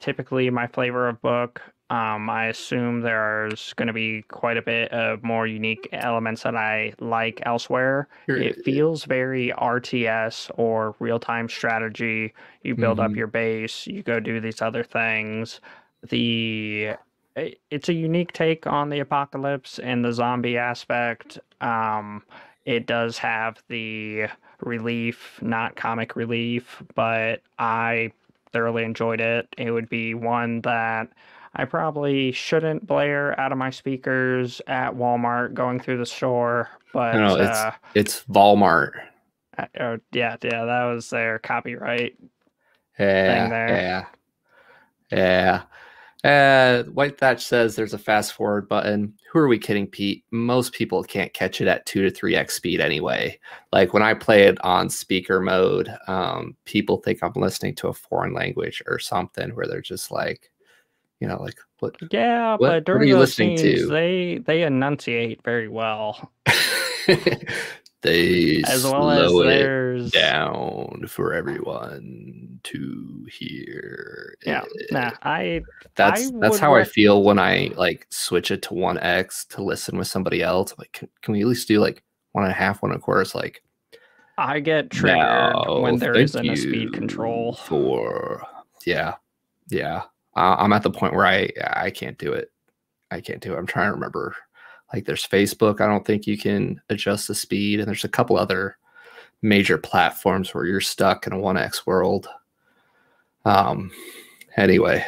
typically my flavor of book. Um, I assume there's going to be quite a bit of more unique elements that I like elsewhere. Here- It feels very RTS or real time strategy. You build up Mhm. your base, you go do these other things. The it's a unique take on the apocalypse and the zombie aspect. Um, it does have the relief, not comic relief, but I thoroughly enjoyed it. It would be one that I probably shouldn't blare out of my speakers at Walmart going through the store, but No, it's uh, it's Walmart. uh, uh, yeah, yeah, that was their copyright. Yeah, there. yeah, yeah. Uh, White Thatch says there's a fast forward button. Who are we kidding, Pete? Most people can't catch it at two to three x speed anyway. Like when I play it on speaker mode, um, people think I'm listening to a foreign language or something, where they're just like, you know, like what? Yeah, What- what are but during you those listening scenes, to? they they enunciate very well, they as well as slow it down for everyone to hear. yeah. it. Nah, I That's I that's how I feel when I like switch it to one X to listen with somebody else. Like, can, can we at least do like one and a half, one and a quarter? It's like I get triggered no, when there isn't a speed control. for yeah, yeah. Uh, I'm at the point where I I can't do it. I can't do it. I'm trying to remember. Like there's Facebook. I don't think you can adjust the speed, and there's a couple other major platforms where you're stuck in a one X world. Um. Anyway,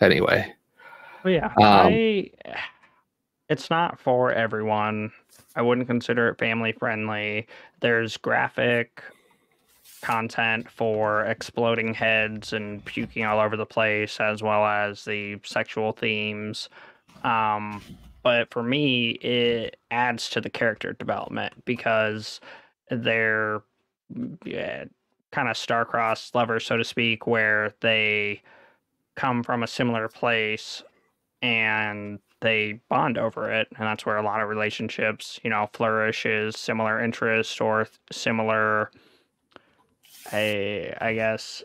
anyway. But yeah, Um, I it's not for everyone. I wouldn't consider it family friendly. There's graphic content for exploding heads and puking all over the place, as well as the sexual themes. Um, but for me, it adds to the character development because they're mm, yeah, kind of star-crossed lovers, so to speak, where they come from a similar place and they bond over it and that's where a lot of relationships you know flourish is similar interests or th- similar I, I guess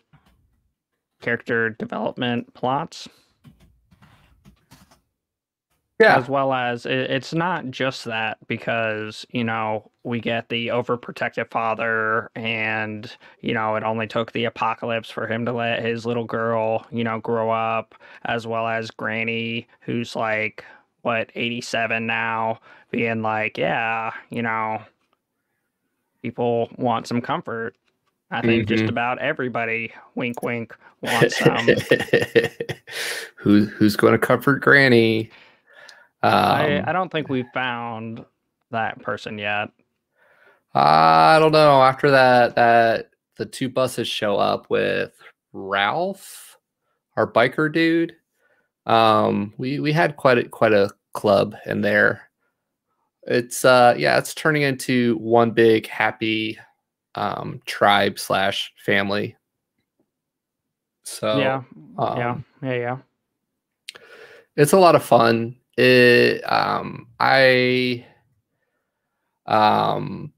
character development plots as well as it, it's not just that because you know we get the overprotective father and you know it only took the apocalypse for him to let his little girl you know grow up as well as granny who's like what 87 now being like yeah you know people want some comfort i think just Mhm. about everybody wink wink wants some Who who's going to comfort Granny? I, Um, I don't think we've found that person yet I don't know. After that, that the two buses show up with Ralph, our biker dude. Um, we we had quite a quite a club in there. It's uh yeah, it's turning into one big happy um tribe slash family. So yeah yeah um, yeah yeah it's a lot of fun. It um I um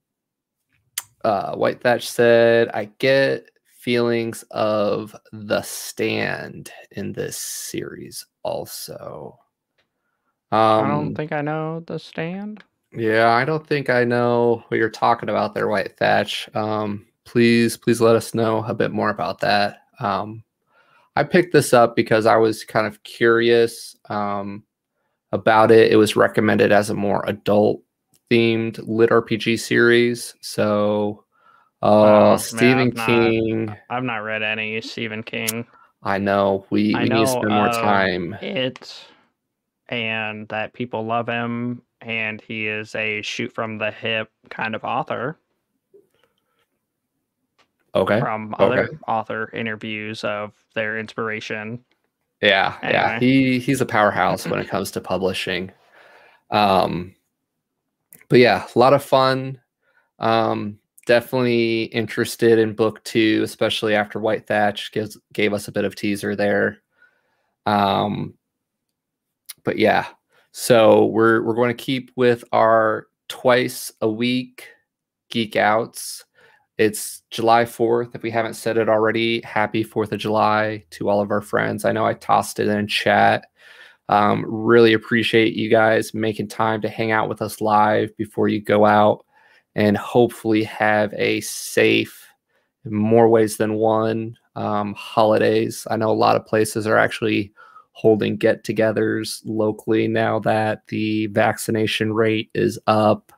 uh White Thatch said I get feelings of the stand in this series also. Um I don't think I know the stand. yeah, I don't think I know what you're talking about there, White Thatch. Um, please, please let us know a bit more about that. Um, I picked this up because I was kind of curious um, about it. It was recommended as a more adult themed lit RPG series. So, Oh, uh, yeah, Stephen not- King. I've not read any Stephen King. I know we, I we need to know spend more time. It and that people love him, and he is a shoot from the hip kind of author. Okay. From other okay. author interviews of their inspiration. Yeah, anyway. yeah. He he's a powerhouse when it comes to publishing. Um but yeah, a lot of fun. Um definitely interested in book two, especially after White Thatch gives gave us a bit of teaser there. Um but yeah, so we're we're going to keep with our twice a week geek outs. It's July 4th. If we haven't said it already, happy 4th of July to all of our friends. I know I tossed it in chat. Um, really appreciate you guys making time to hang out with us live before you go out and hopefully have a safe, more ways than one, um, holidays. I know a lot of places are actually holding get togethers locally now that the vaccination rate is up.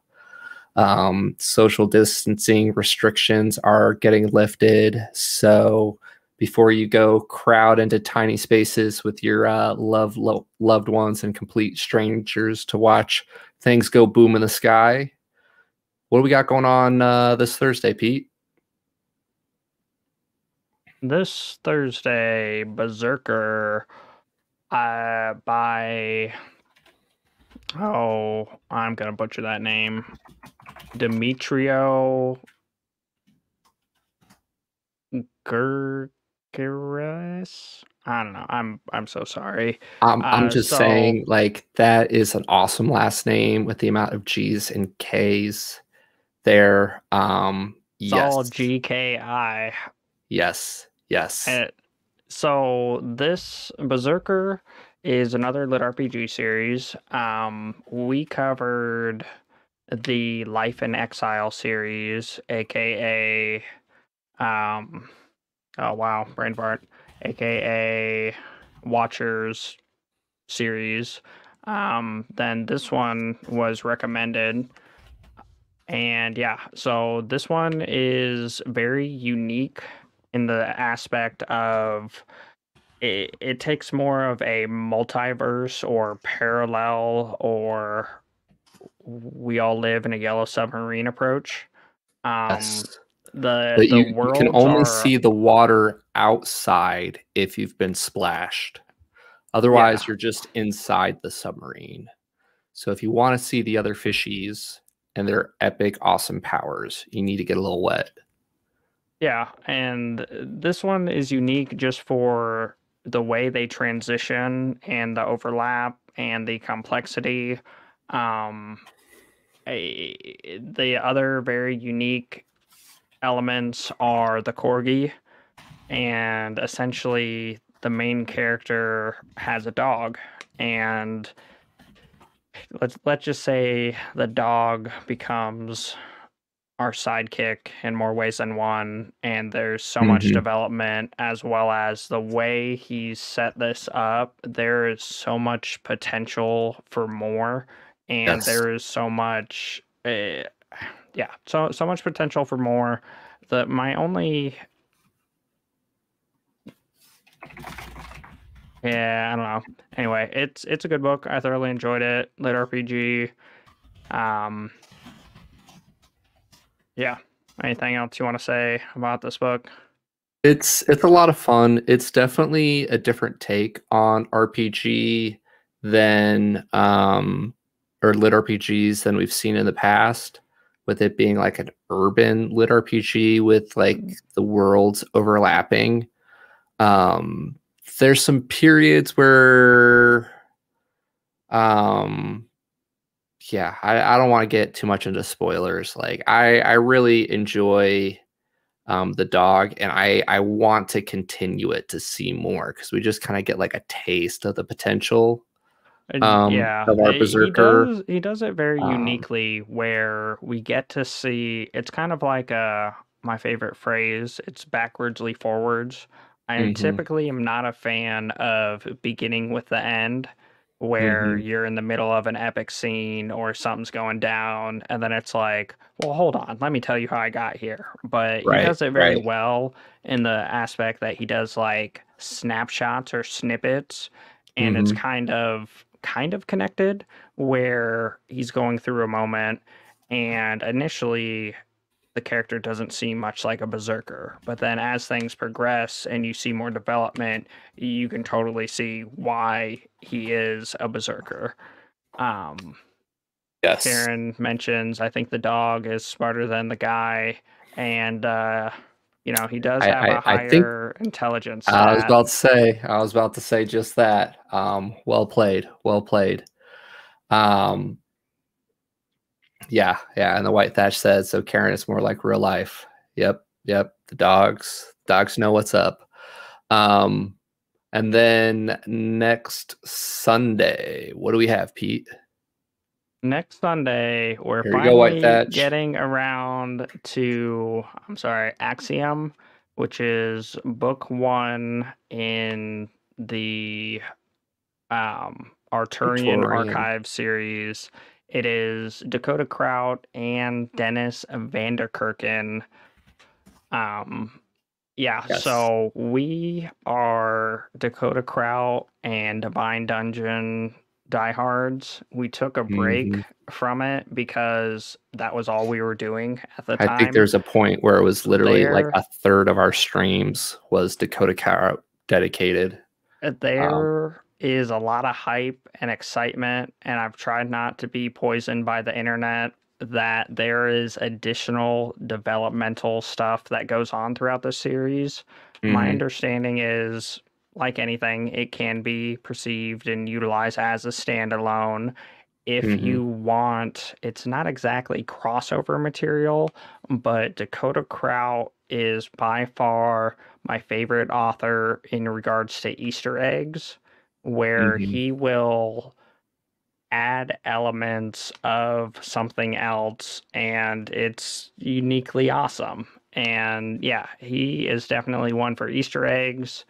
Um, social distancing restrictions are getting lifted. So before you go crowd into tiny spaces with your uh, love, lo- loved ones and complete strangers to watch things go boom in the sky, what do we got going on uh, this Thursday, Pete? This Thursday, Berserker uh, by oh, I'm gonna butcher that name, Demetrio Gergeres. I don't know. I'm I'm so sorry. Um, I'm uh, just so, saying, like that is an awesome last name with the amount of G's and K's there. Um, it's yes. all GKI. Yes, yes. And so this Berserker is another lit RPG series. Um, we covered the Life in Exile series, aka um, oh wow, brain fart, aka Watchers series. Um, then this one was recommended and yeah, so this one is very unique in the aspect of it, it takes more of a multiverse or parallel or we all live in a yellow submarine approach. Um, yes. The, but the you, you can only are... see the water outside if you've been splashed. Otherwise, yeah. you're just inside the submarine. So if you want to see the other fishies, and their epic, awesome powers. You need to get a little wet. Yeah, and this one is unique just for the way they transition and the overlap and the complexity. Um, a, the other very unique elements are the corgi, and essentially the main character has a dog, and let's let's just say the dog becomes our sidekick in more ways than one and there's so mm-hmm. much development as well as the way he set this up there is so much potential for more and there is so much uh, yeah so so much potential for more that my only yeah, I don't know. Anyway, it's it's a good book. I thoroughly enjoyed it. Lit RPG. Um, yeah. Anything else you want to say about this book? It's it's a lot of fun. It's definitely a different take on RPG than um or lit RPGs than we've seen in the past with it being like an urban lit RPG with like mm. the worlds overlapping. Um there's some periods where um yeah i, I don't want to get too much into spoilers like i i really enjoy um the dog and i i want to continue it to see more because we just kind of get like a taste of the potential um yeah of our berserker he does, he does it very um, uniquely where we get to see it's kind of like a uh, my favorite phrase it's backwardsly forwards I mm-hmm. typically am not a fan of beginning with the end where mm-hmm. you're in the middle of an epic scene or something's going down and then it's like well hold on let me tell you how i got here but right, he does it very right. well in the aspect that he does like snapshots or snippets and mm-hmm. it's kind of kind of connected where he's going through a moment and initially the character doesn't seem much like a berserker. But then as things progress and you see more development you can totally see why he is a berserker. Um yes. Karen mentions i think the dog is smarter than the guy and uh you know he does have I, a higher think, intelligence i was about to say i was about to say just that um well played well played um yeah, yeah. And the white thatch says so. Karen is more like real life. Yep, yep. The dogs, dogs know what's up. Um, and then next Sunday, what do we have, Pete? Next Sunday, we're Here finally go, getting around to. I'm sorry, Axiom, which is book one in the um Artorian, Artorian. Archive series. It is Dakota Krout and Dennis Vanderkerken. Um, yeah, yes. so we are Dakota Krout and Divine Dungeon diehards. We took a break mm-hmm. from it because that was all we were doing at the time. I think there's a point where it was literally there, like a third of our streams was Dakota Krout dedicated. There um, is a lot of hype and excitement, and I've tried not to be poisoned by the internet that there is additional developmental stuff that goes on throughout the series. Mm-hmm. My understanding is like anything, it can be perceived and utilized as a standalone. If mm-hmm. you want, it's not exactly crossover material, but Dakota Krout is by far my favorite author in regards to Easter eggs where mm-hmm. he will add elements of something else and it's uniquely awesome. And yeah, he is definitely one for Easter eggs.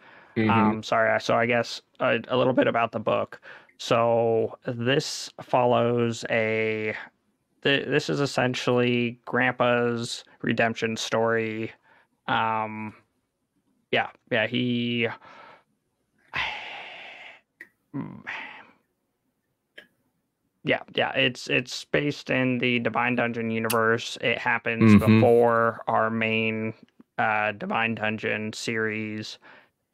Mm-hmm. Um, sorry, so I guess a, a little bit about the book. So this follows a. Th- this is essentially Grandpa's redemption story. Um, yeah, yeah, he yeah, yeah, it's it's based in the Divine Dungeon universe. It happens mm-hmm. before our main uh, Divine Dungeon series,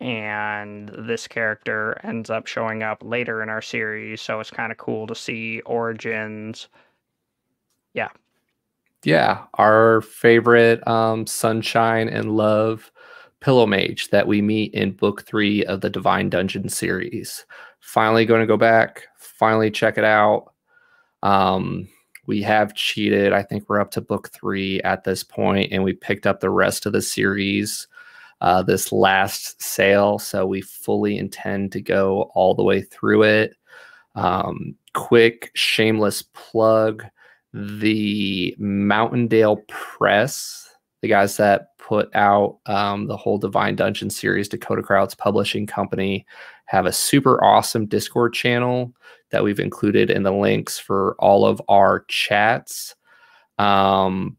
and this character ends up showing up later in our series. So it's kind of cool to see origins. Yeah, yeah, our favorite um, sunshine and love pillow mage that we meet in book three of the Divine Dungeon series finally going to go back, finally check it out. Um, we have cheated. I think we're up to book three at this point, and we picked up the rest of the series uh, this last sale. So we fully intend to go all the way through it. Um, quick, shameless plug the Mountaindale Press, the guys that put out um, the whole Divine Dungeon series, Dakota Krout's publishing company, have a super awesome Discord channel that we've included in the links for all of our chats. Um,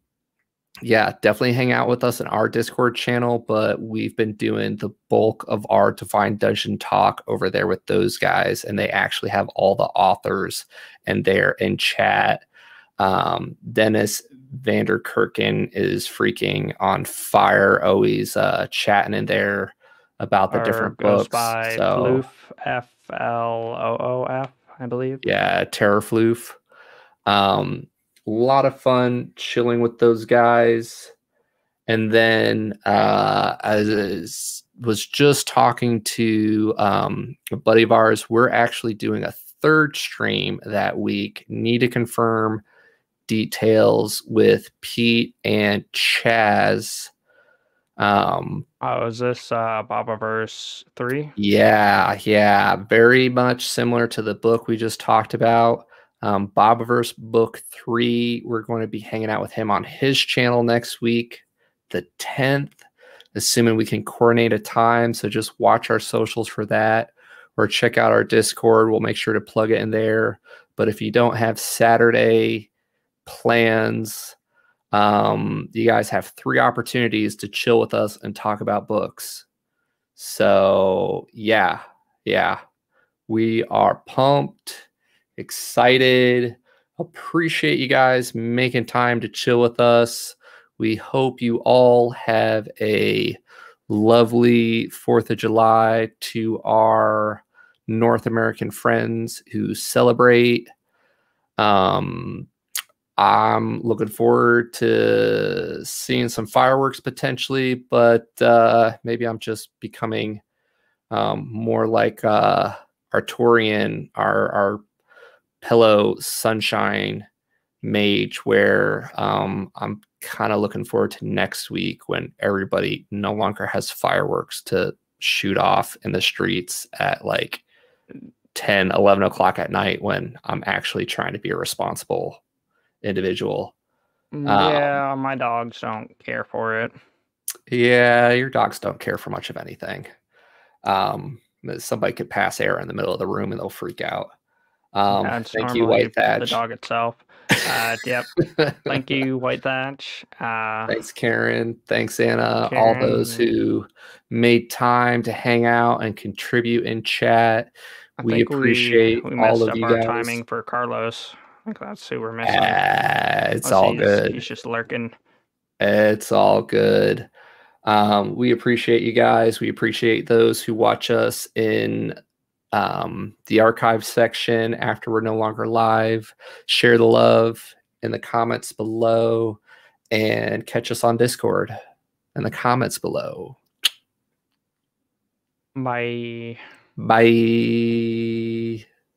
yeah, definitely hang out with us in our Discord channel, but we've been doing the bulk of our Divine Dungeon talk over there with those guys, and they actually have all the authors and they're in chat. Um, Dennis Vanderkerken is freaking on fire, always uh, chatting in there about the different books. By so, F L O O F, I believe. Yeah, Terrafloof. Um, a lot of fun chilling with those guys. And then uh, as was just talking to um, a buddy of ours, we're actually doing a third stream that week. Need to confirm details with Pete and Chaz. Um, oh, is this uh, Bobiverse 3? Yeah, yeah. Very much similar to the book we just talked about. Um, Bobiverse Book 3, we're going to be hanging out with him on his channel next week, the 10th, assuming we can coordinate a time. So just watch our socials for that or check out our Discord. We'll make sure to plug it in there. But if you don't have Saturday plans, um, you guys have three opportunities to chill with us and talk about books. So, yeah, yeah. We are pumped, excited. Appreciate you guys making time to chill with us. We hope you all have a lovely 4th of July to our North American friends who celebrate. Um, I'm looking forward to seeing some fireworks potentially, but uh, maybe I'm just becoming um, more like uh, Artorian, our our pillow sunshine mage, where um, I'm kind of looking forward to next week when everybody no longer has fireworks to shoot off in the streets at like 10, 11 o'clock at night when I'm actually trying to be a responsible individual. Mm, yeah, um, my dogs don't care for it. Yeah, your dogs don't care for much of anything. Um, somebody could pass air in the middle of the room and they'll freak out. Um, thank you, White Thatch. The dog itself. Uh, yep. thank you, White Thatch. Uh, Thanks, Karen. Thanks, Anna. Karen. All those who made time to hang out and contribute in chat. I we appreciate we, we all of you guys. timing for Carlos. I think that's who we're missing. Uh, it's all he's, good. He's just lurking. It's all good. Um, we appreciate you guys. We appreciate those who watch us in um, the archive section after we're no longer live. Share the love in the comments below and catch us on Discord in the comments below. Bye. Bye.